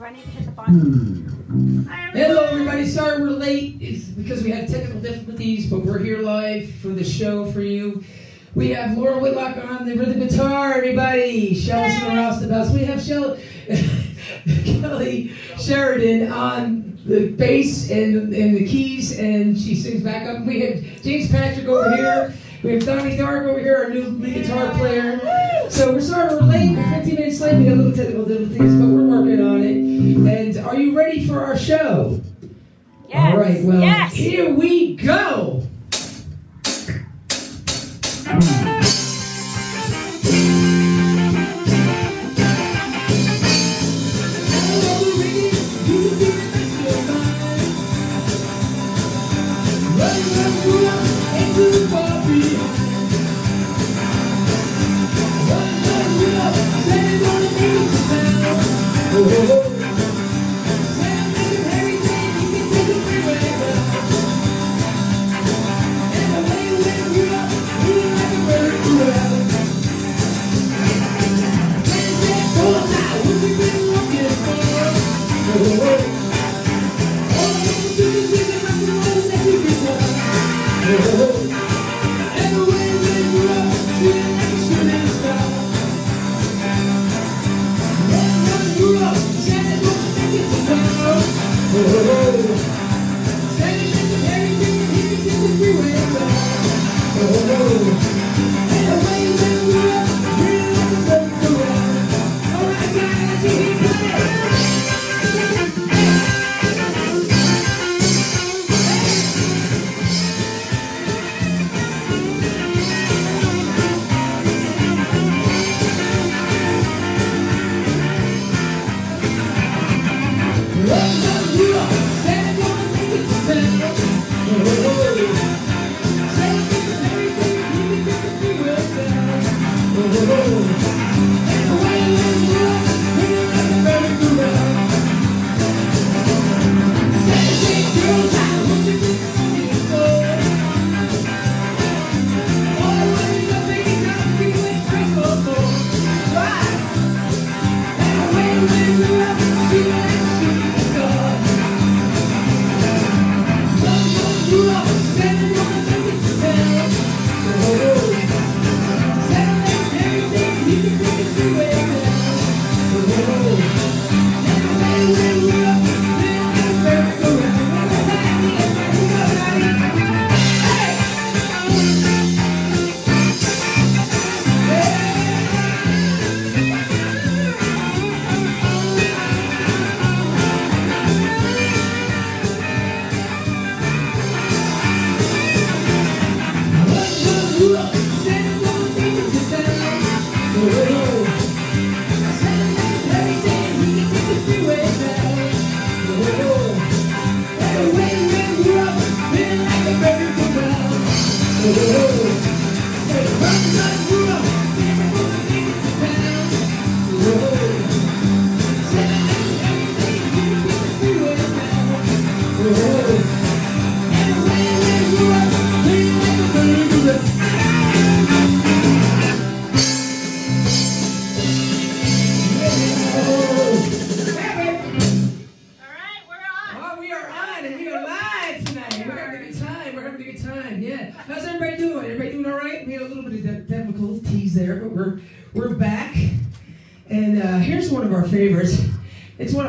I the button? Hmm. Hello, everybody. Sorry we're late. It's because we had technical difficulties, but we're here live for the show for you. We have Laura Whitlock on the rhythm guitar, everybody. Shelton Roustabout. We have Shell- Kelly Sheridan on the bass and, and the keys, and she sings back up. We have James Patrick over here. We have Donnie Dark over here, our new lead guitar player. So we're sorry we're late. We're 15 minutes late. We got a little technical difficulties, but we're working on it. And are you ready for our show? Yes. All right, well, yes. here we go.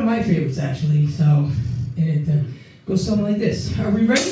One of my favorites actually. So, and it uh, goes something like this. Are we ready?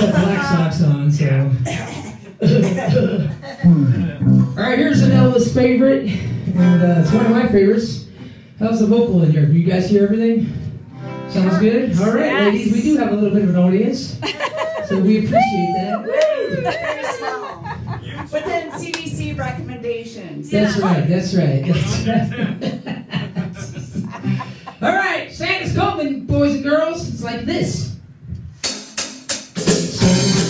Butthead? Me, I just have black socks on, so. All right, here's an Elvis favorite, and uh, it's one of my favorites. How's the vocal in here? Do you guys hear everything? Sounds good. All right, Yes. ladies, we do have a little bit of an audience, so we appreciate that. Very small. Within CDC recommendations. That's right. That's right. That's right. All right, Santa's coming, boys and girls. It's like this.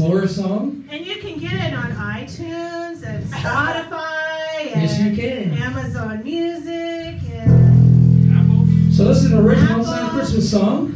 wrote. It's Laura's song. And you can get it on iTunes and Spotify Yes, you and can. Amazon Music and Apple. So this is an original. It's not a Christmas song,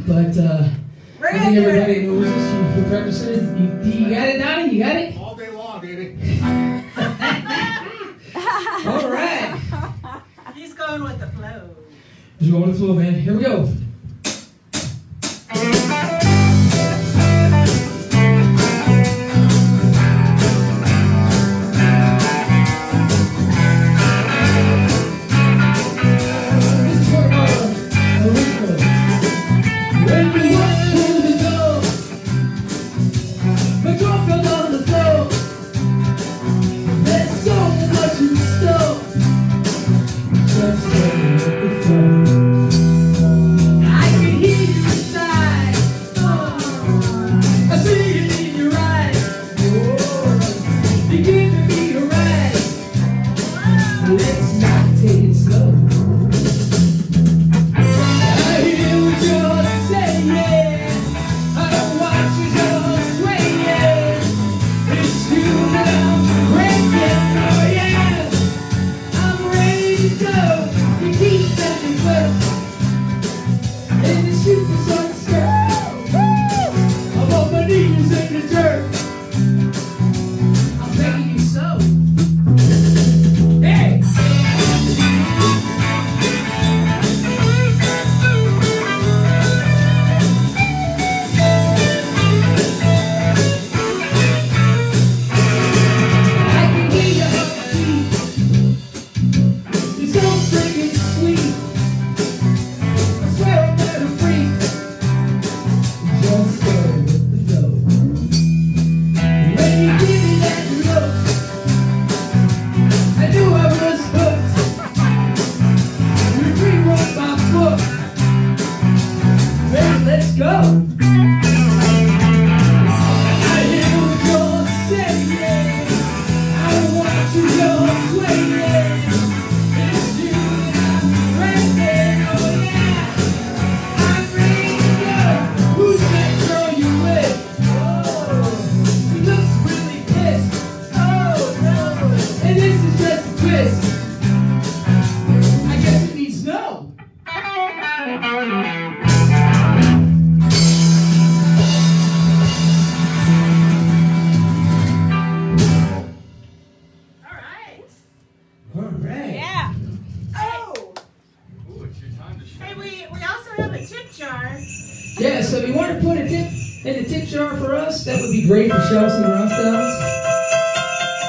Yeah, so if you want to put a tip in the tip jar for us, that would be great for Shelvis and Roustabouts.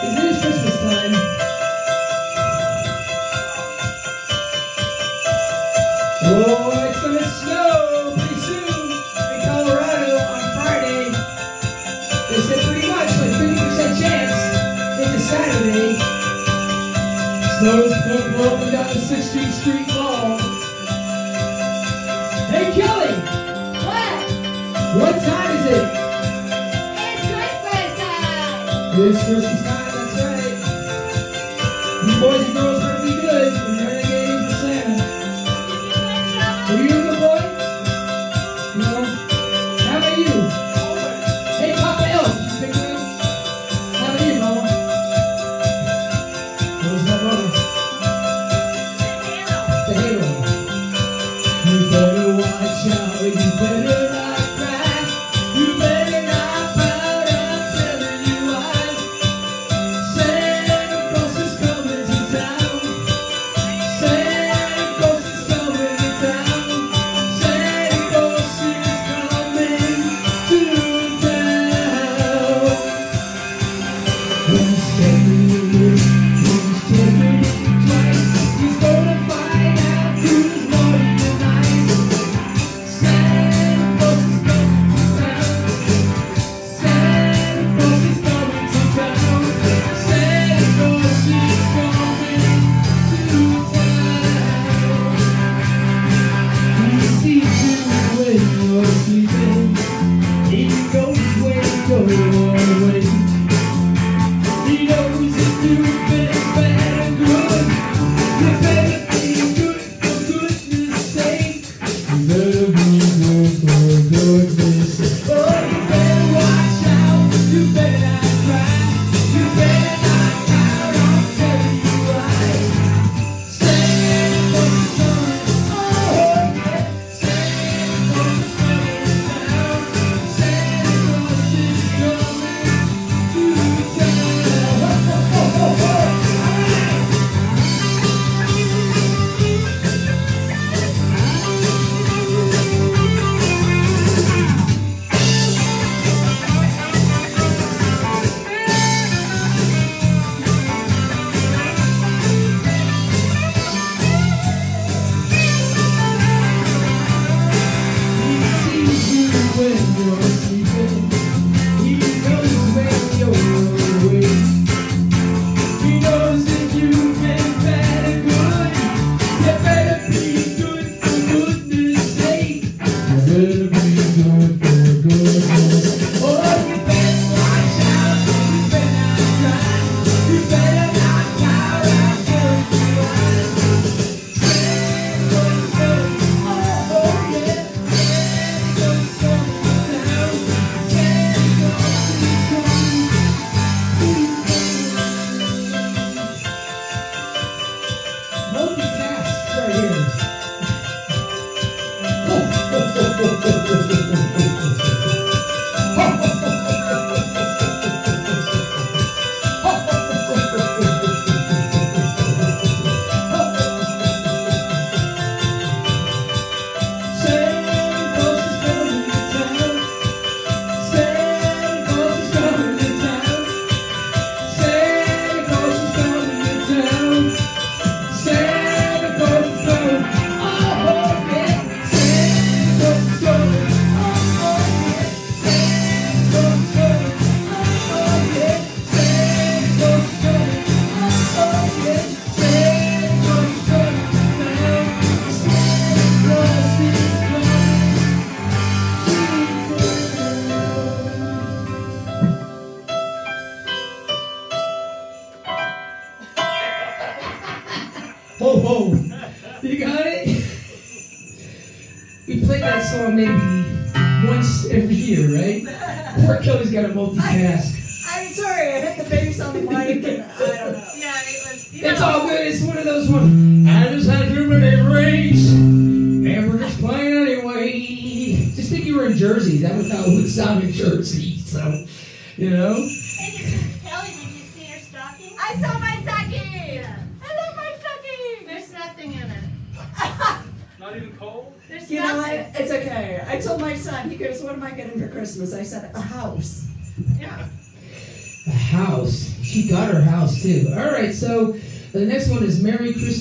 Because it is Christmas time. Oh, it's gonna snow pretty soon in Colorado on Friday. They said pretty much like 50% chance into Saturday. Snow's going to blow up and down to 16th Street. E eles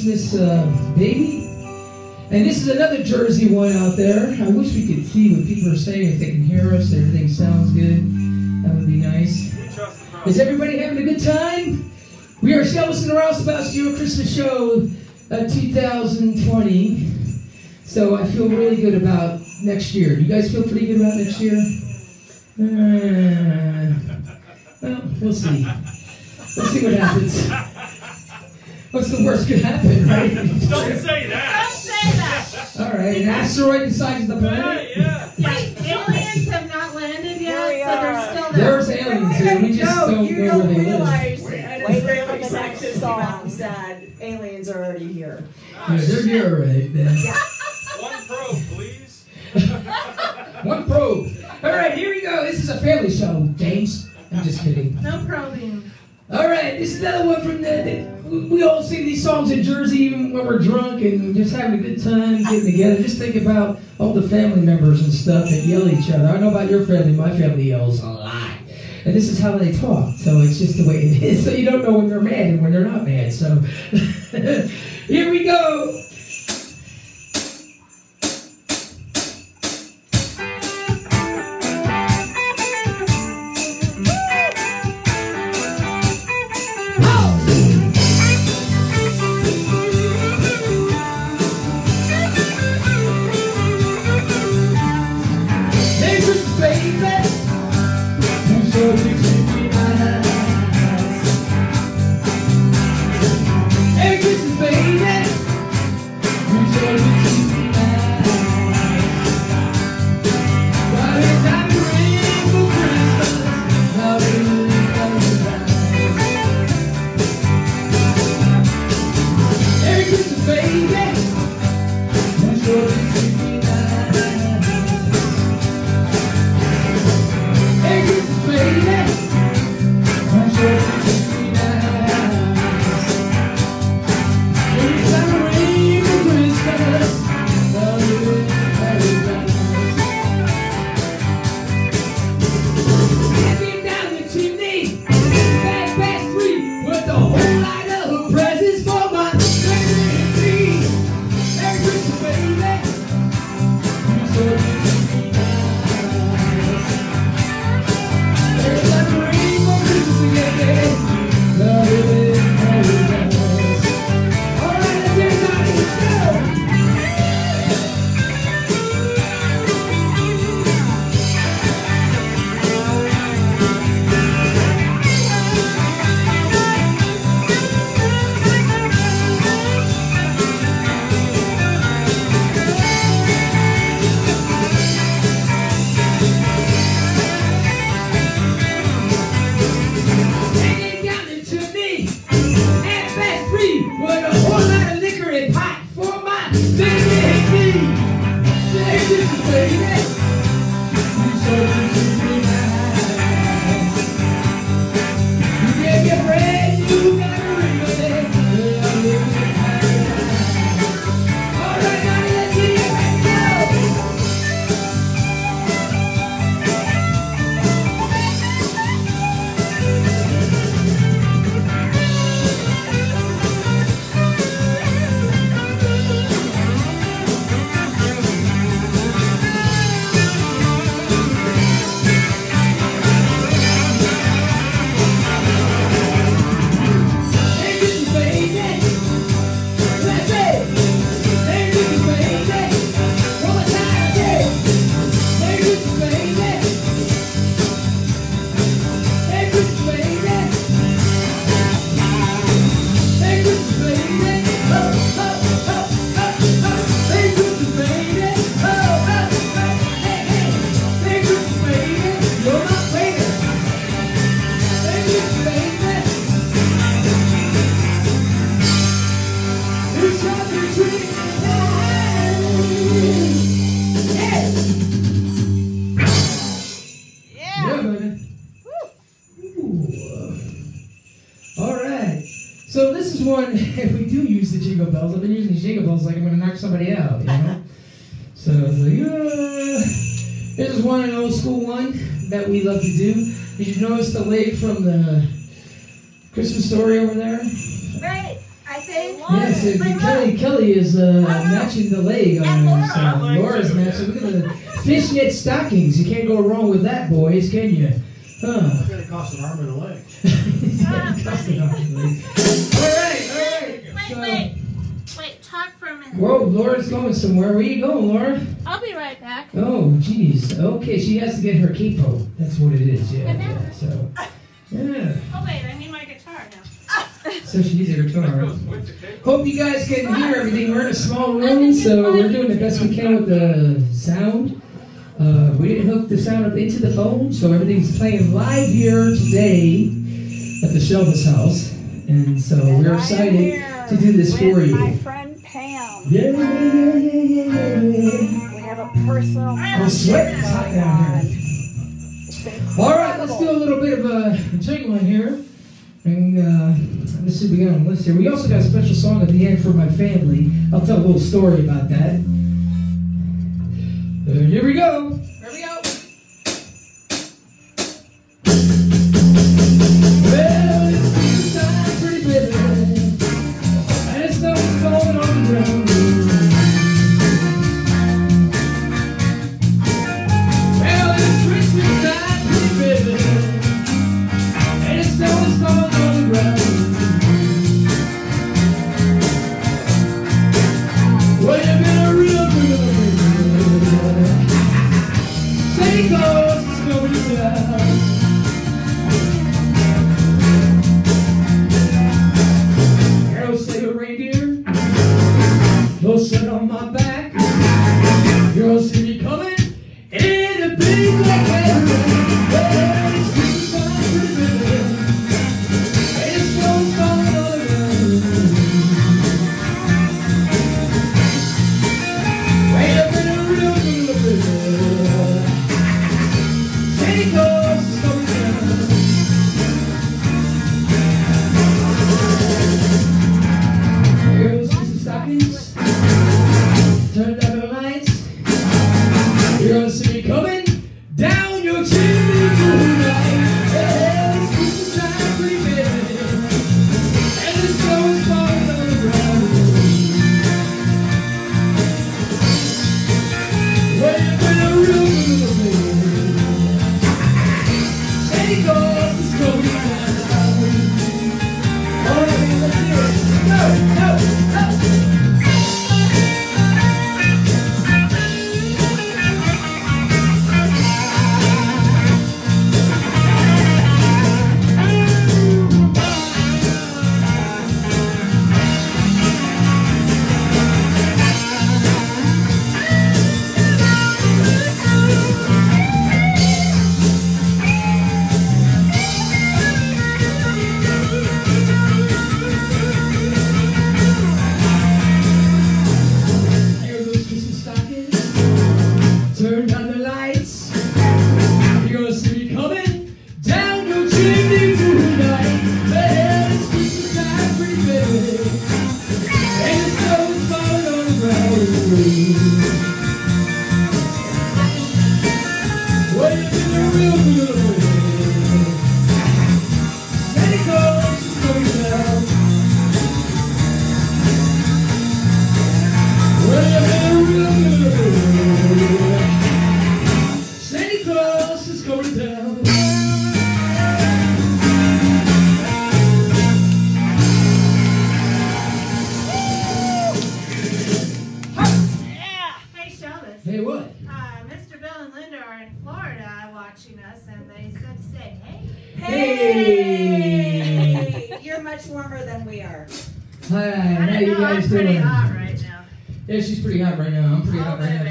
Christmas, uh, Baby. And this is another Jersey one out there. I wish we could see what people are saying, if they can hear us, everything sounds good. That would be nice. The Is everybody having a good time? We are Shelvis and Roustabout's Your Christmas Show uh, 2020. So I feel really good about next year. Do you guys feel pretty good about next year? Uh, well, we'll see. We'll see what happens. What's the worst could happen, right? Don't say that. Don't say that. All right, an asteroid decides the Yeah, planet. yeah. Yeah, aliens have not landed yet, we so are. they're uh, still there. There's aliens here. We just no, don't you know don't where they live. realize Wait. an Wait Israeli for the next scientist song. came out said aliens are already here. Ah, yeah, they're here, right? Then. One probe, please. One probe. All right, here we go. This is a family show, James. I'm just kidding. No probing. All right, this is another one from the. the- We all sing these songs in Jersey even when we're drunk and just having a good time getting together. Just think about all the family members and stuff that yell at each other. I know about your family. My family yells a lot. And this is how they talk. So it's just the way it is. So you don't know when they're mad and when they're not mad. So here we go. Did you the leg from the Christmas story over there? Right, I think. Yes, if Like, Kelly, Kelly is uh, matching the leg on And us. Laura. Uh, Laura's matching. Look at the fishnet stockings. You can't go wrong with that, boys, can you? Huh. It's gonna cost an arm and a leg. somewhere. Where you going, Laura? I'll be right back. Oh, jeez. Okay, she has to get her capo. That's what it is. Yeah. Yeah. So, yeah. Oh, wait, I need my guitar now. So she needs her That guitar. goes with the cake. Hope you guys can hear everything. We're in a small room, so we're doing the best we can with the sound. Uh, we didn't hook the sound up into the phone, so everything's playing live here today at the Shelvis house. And so we're excited to do this for you. My friend Pam. Yeah, yeah, yeah, yeah, yeah, yeah. We have a personal. I'm sweating. It's hot down here. All right, let's do a little bit of a jingling here. And uh, let's see we got on the list here. We also got a special song at the end for my family. I'll tell a little story about that. Here we go. Here we go.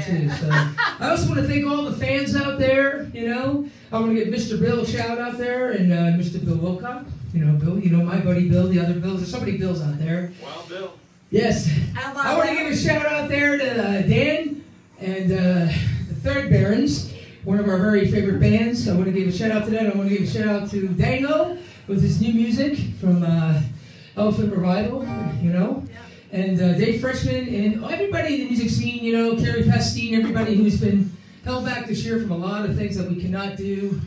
Too. So I also want to thank all the fans out there. You know, I want to give Mr. Bill a shout out there and uh, Mr. Bill Wilcock. You know, Bill. You know my buddy Bill. The other Bills. There's so many Bills out there. Wild Bill. Yes. How I want to give a shout out there to uh, Dan and uh, the Third Barons, one of our very favorite bands. I want to give a shout out to them. I want to give a shout out to Dango with his new music from uh, Elephant Revival, you know, and uh, Dave Freshman, and everybody in the music scene, you know, Carrie Pastine, everybody who's been held back this year from a lot of things that we cannot do.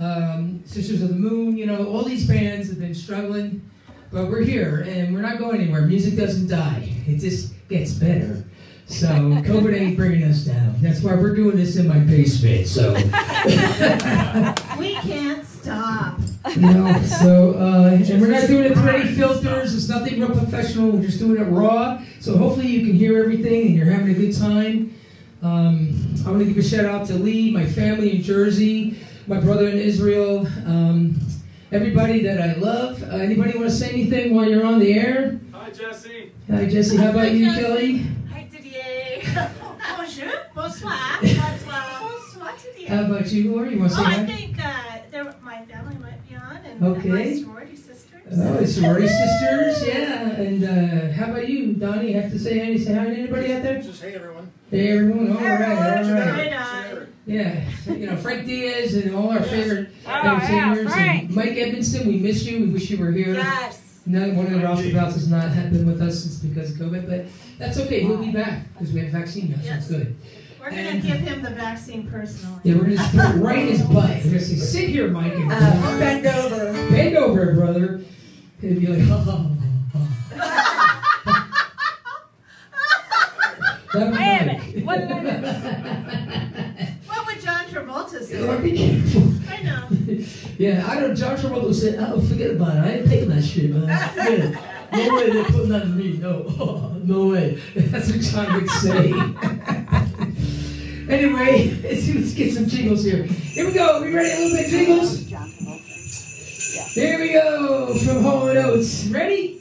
Um, Sisters of the Moon, you know, all these bands have been struggling, but we're here and we're not going anywhere. Music doesn't die; it just gets better. So COVID ain't bringing us down. That's why we're doing this in my basement. So. We can't stop. No, so uh, and we're not doing it through any filters. It's nothing real professional. We're just doing it raw. So hopefully you can hear everything and you're having a good time. Um, I want to give a shout out to Lee, my family in Jersey, my brother in Israel, um, everybody that I love. Uh, anybody want to say anything while you're on the air? Hi, Jesse. Hi Jesse, how about you, Jesse. Kelly? Hi, Didier. Bonjour, Bonsoir. Bonsoir. bonsoir to the How about you, Laura? You want to Oh, say I think uh, there, my family might be on, and Okay. my sorority sisters. Oh, it's sorority sisters, yeah. And uh, how about you, Donnie? Have to say any say hi to anybody out there? Just hey everyone. Hey everyone, all right, all right. Right on. Yeah, you know Frank Diaz and all our favorite Oh, yeah, entertainers. Frank. and Mike Edmondson, we miss you. We wish you were here. Yes. No, one of the roustabouts has not had- been with us since because of COVID, but that's okay. He'll be back because we have vaccine now, so it's Yes. good. We're gonna give him the vaccine personally. Yeah, we're gonna just put it right in his butt. We're gonna say, "Sit here, Mike, and Uh, bend over. bend over, brother." He'll be like, "Ha ha ha." ha. That was Wait a Mike. minute. What did I What would John Travolta say? Lord, be careful. I know. Yeah, I know John Travolta said, oh, forget about it. I ain't taking that shit, man. Forget it. No way they're putting that on me. No. no way. That's what John would say. Anyway, let's, let's get some jingles here. Here we go. We ready? A little bit of jingles? Here we go from Hall and Oates. Ready?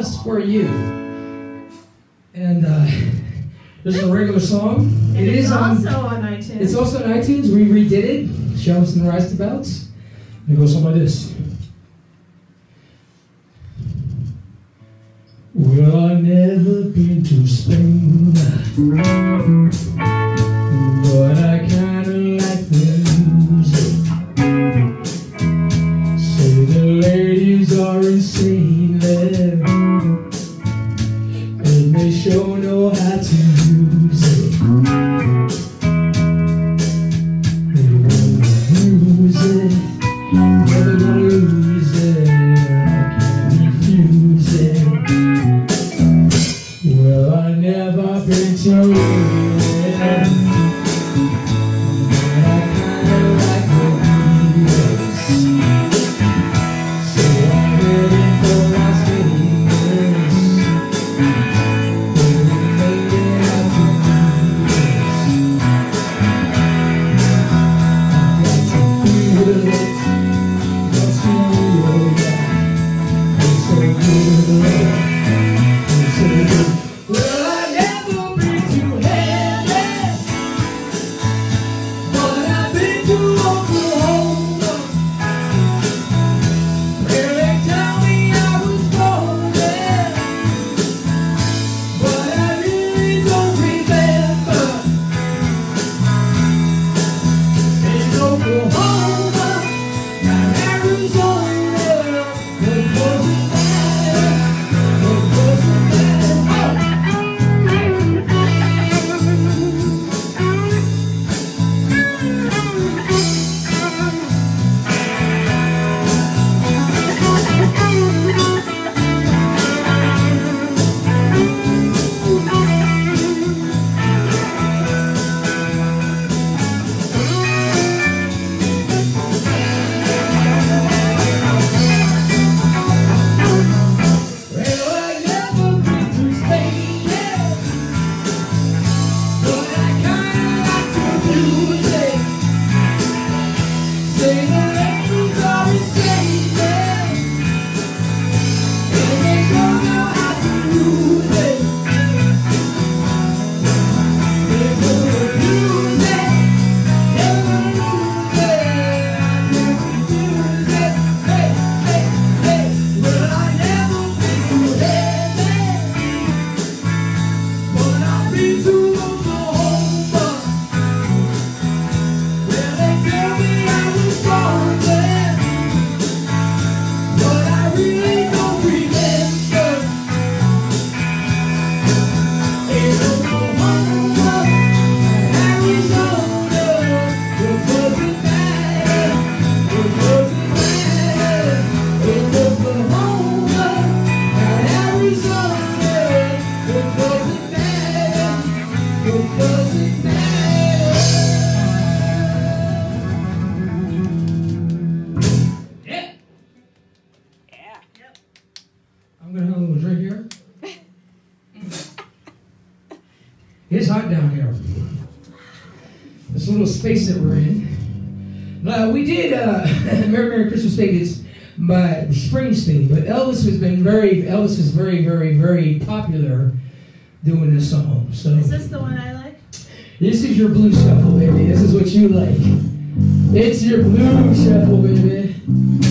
Just for you. And uh, this is a regular song. And It it's is on. also on iTunes. It's also on iTunes. We redid it. Shelvis and Roustabouts. It goes something like this. Well, I've never been to Spain, Elvis has been very Elvis is very very very popular doing this song. So is this the one I like? This is your blue shuffle, baby. This is what you like. It's your blue shuffle, baby.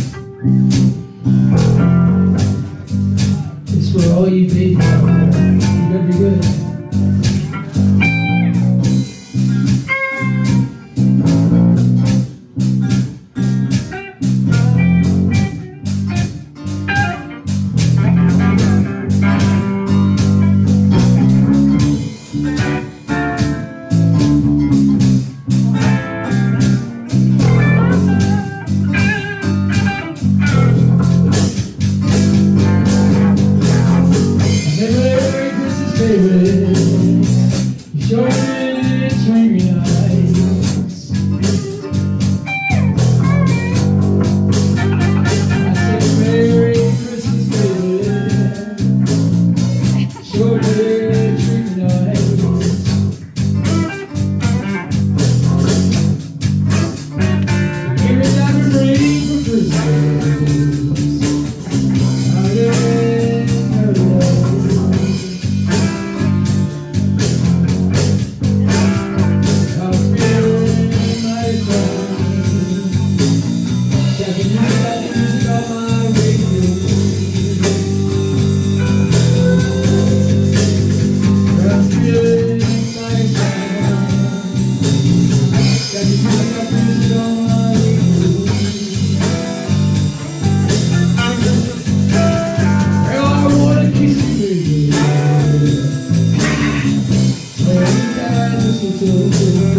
Thank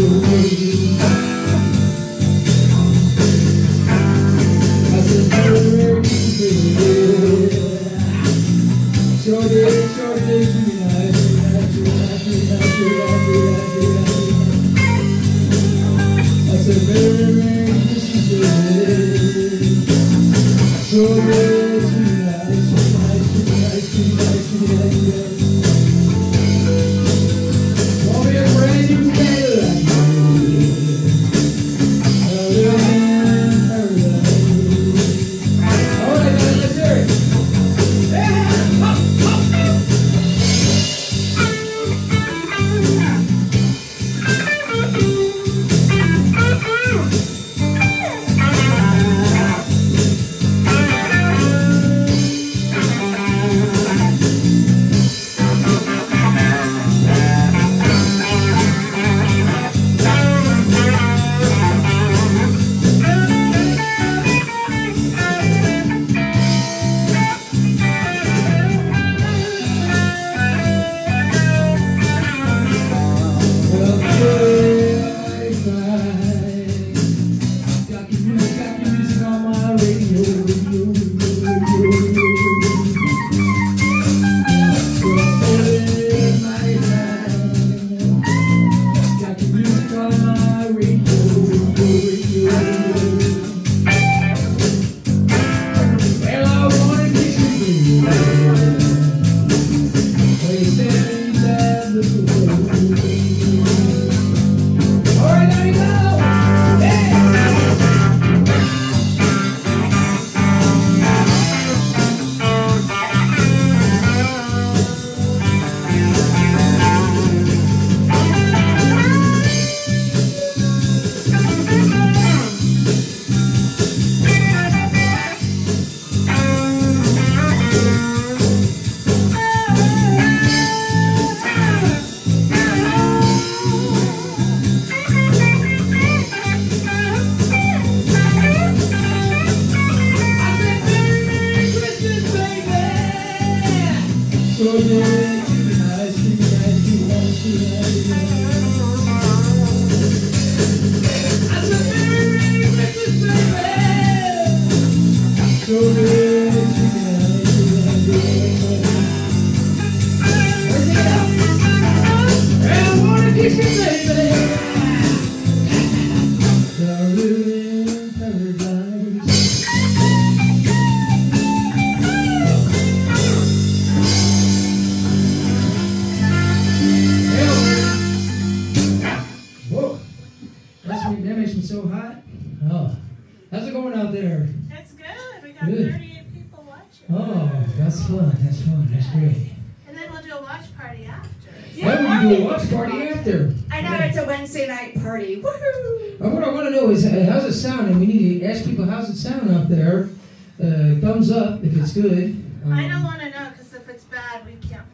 you.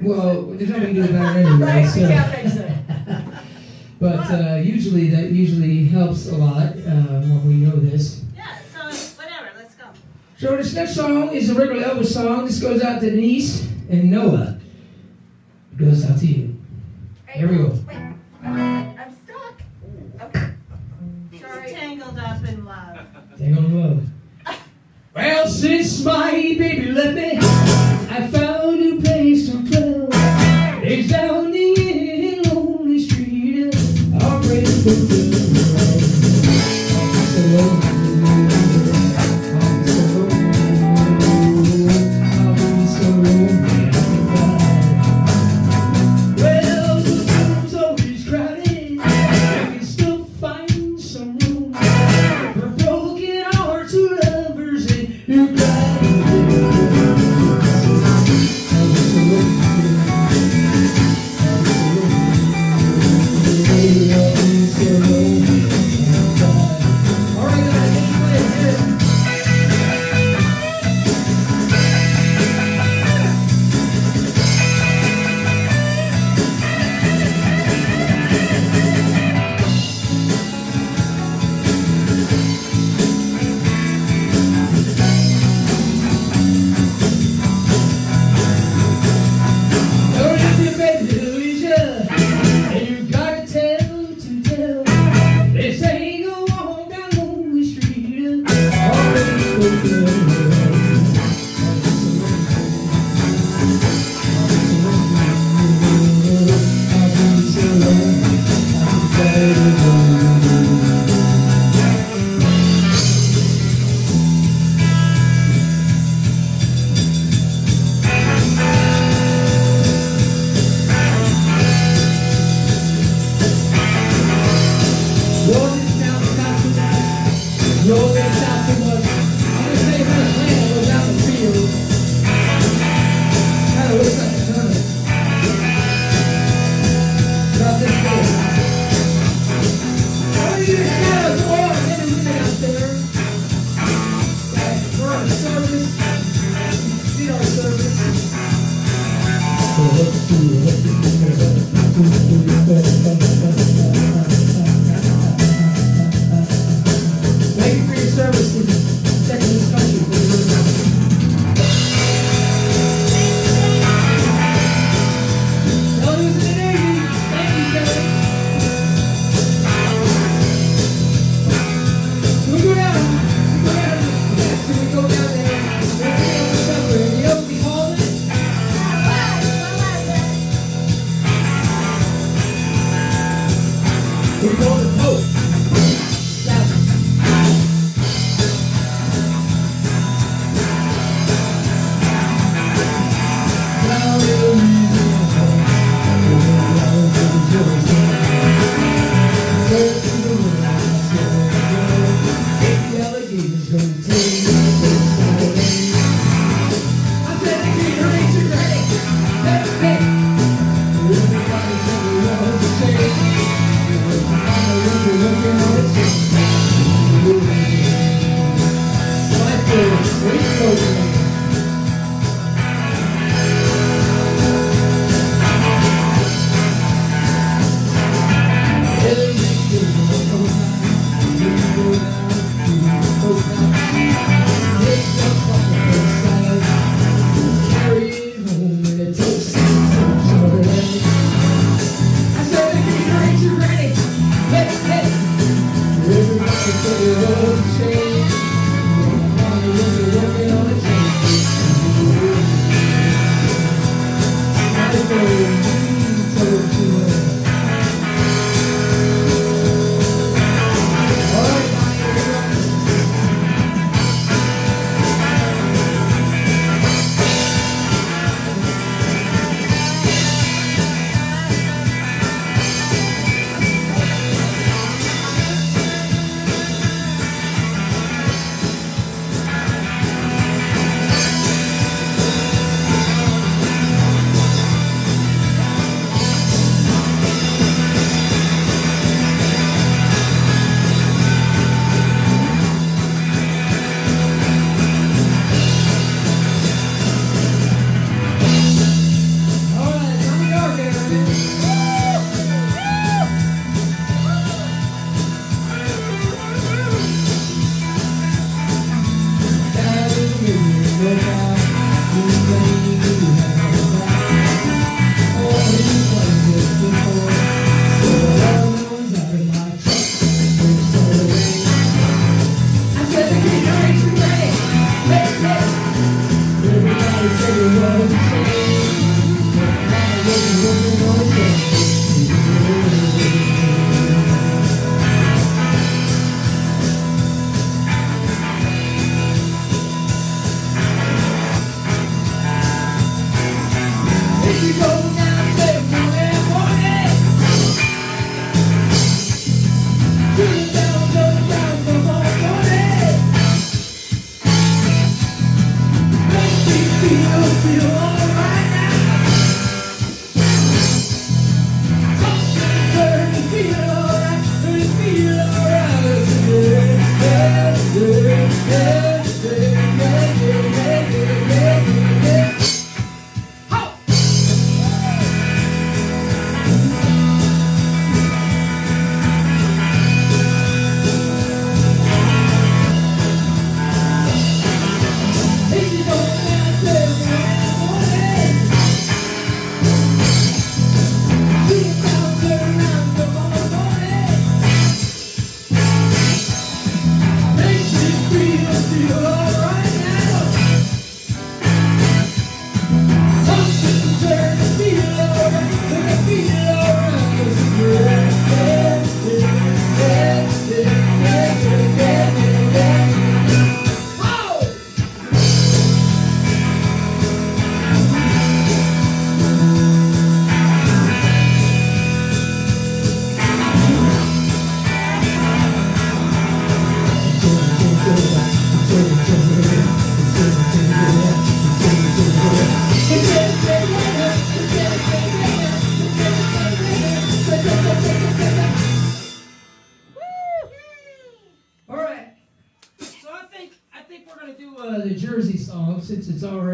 Well, there's nothing to do about it anyway. So. but uh, usually that usually helps a lot uh, when we know this. Yeah, so whatever, let's go. So this next song is a regular Elvis song. This goes out to Denise and Noah. It goes out to you. Here we go.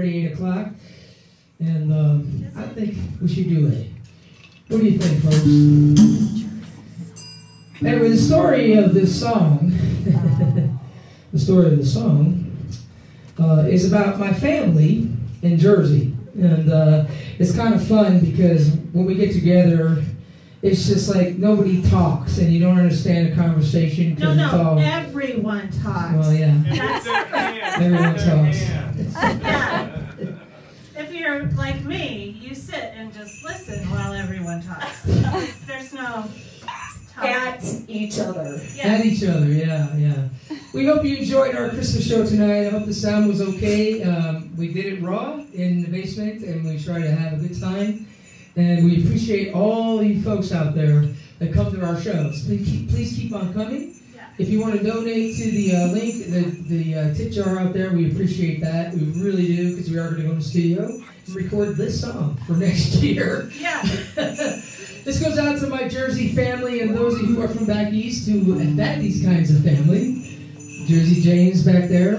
8 o'clock. And um, I think we should do it. What do you think, folks? Anyway, the story of this song, the story of the song, uh, is about my family in Jersey. And uh, it's kind of fun because when we get together, it's just like nobody talks and you don't understand a conversation. No, no, it's all, everyone talks. Well, yeah. Everyone talks. yeah. If you're like me, you sit and just listen while everyone talks. There's no talk. At each other. Yeah. At each other, yeah, yeah. We hope you enjoyed our Christmas show tonight. I hope the sound was okay. Um, we did it raw in the basement, and we tried to have a good time. And we appreciate all you folks out there that come to our shows. Please keep, please keep on coming. Yeah. If you want to donate to the uh, link, the, the uh, tip jar out there, we appreciate that. We really do, because we are going to go in the studio and record this song for next year. Yeah. this goes out to my Jersey family and those of you who are from back east who have had these kinds of family. Jersey James back there.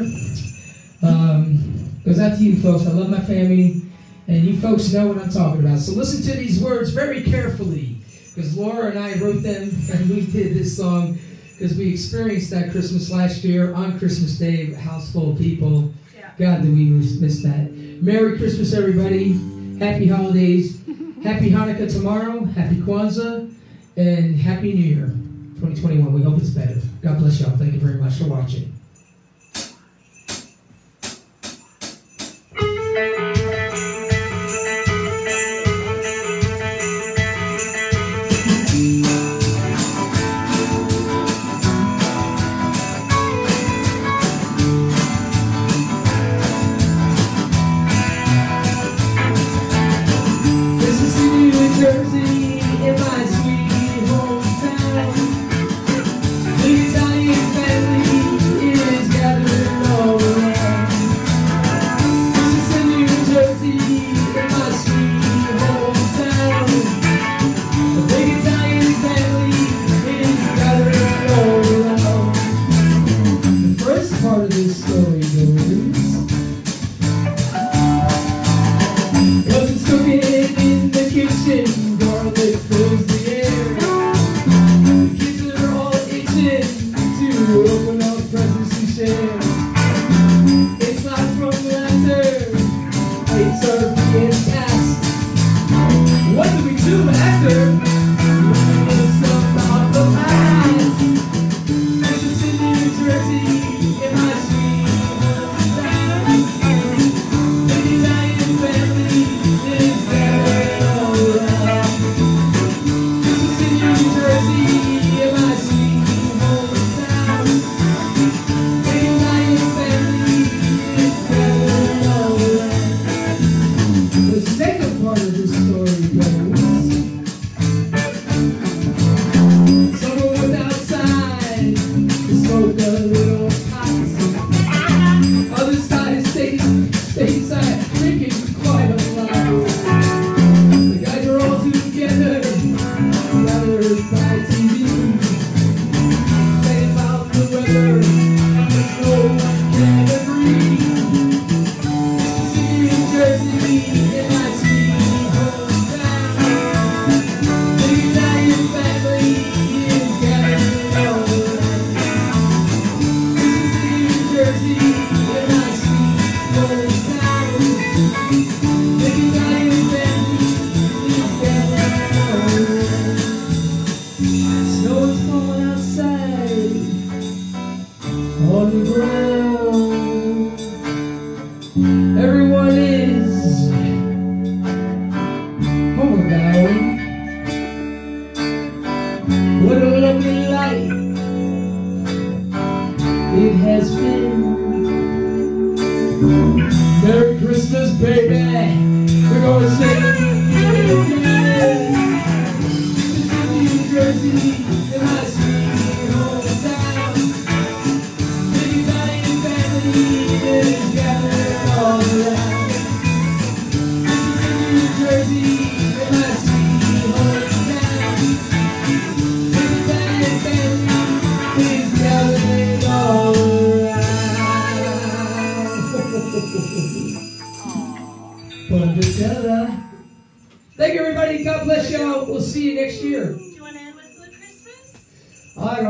Um, goes out to you folks. I love my family, and you folks know what I'm talking about. So listen to these words very carefully, because Laura and I wrote them, and we did this song because we experienced that Christmas last year on Christmas Day, a house full of people. God, did we miss that? Merry Christmas, everybody. Happy holidays. Happy Hanukkah tomorrow. Happy Kwanzaa. And Happy New Year 2021. We hope it's better. God bless y'all. Thank you very much for watching.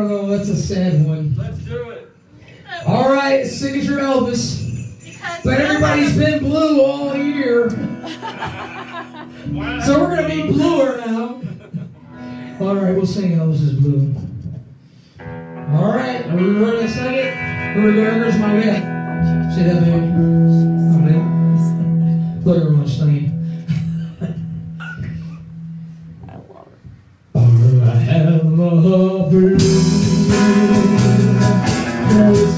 don't know. That's a sad one. Let's do it. All right, signature Elvis. But everybody's been blue all year. so we're going to be bluer now. All right, we'll sing Elvis is Blue. All right, are we ready to sing it? Here we go. Here's my man. Say that, baby? I'm in. Look, everyone's singing. the blue.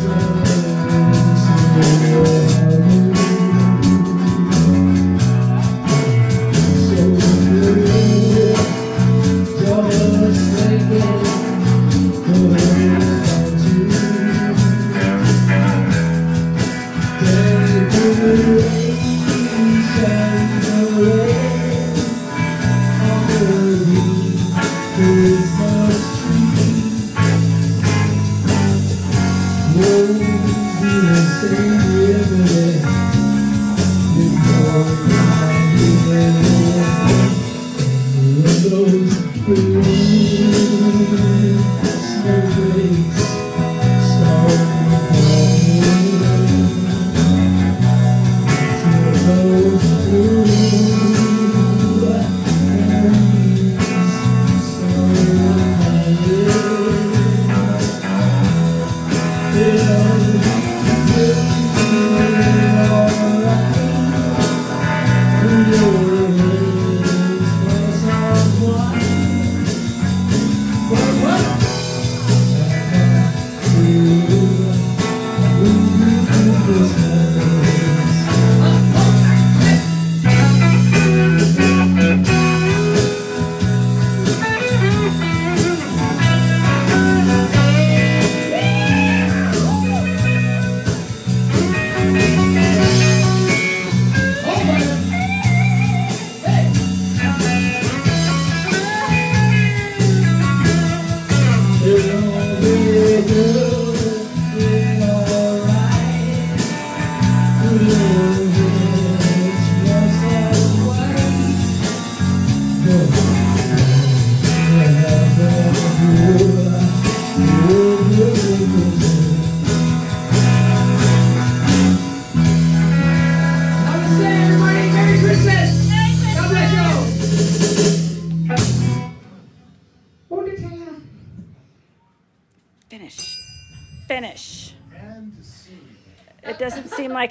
you.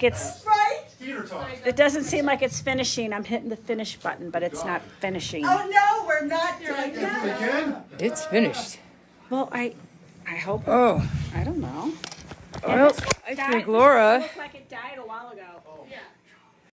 It's Right? It doesn't seem like it's finishing. I'm hitting the finish button, but it's not finishing. Oh no, we're not done We It's finished. Well, I I hope Oh, I don't know. well, I think Laura.